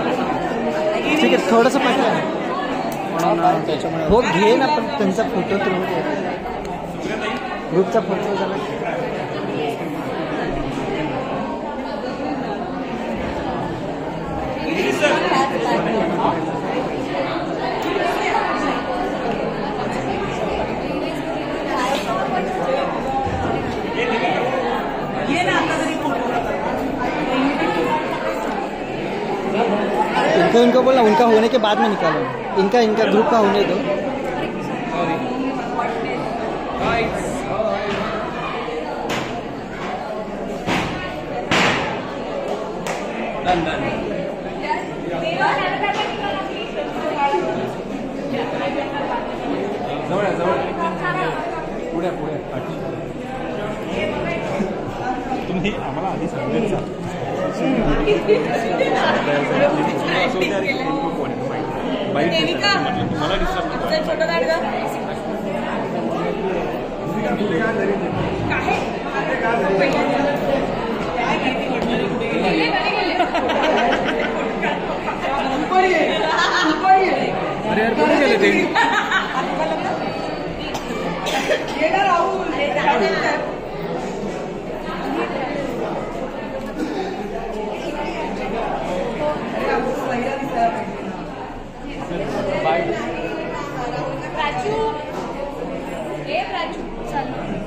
ठीक आहे थोडंसं पाठवा त्याच्यामुळे हो। घे ना पण त्यांचा फ़ोटो तर ग्रुपचा फ़ोटो झाला इनका इनको बोला, उनका होने के बाद में निकालो इनका इनका ग्रुप का होने दो। पुढे पुढे तुम्ही आम्हाला आधी सांगायचं मला अरे यार कुठे गेले ते?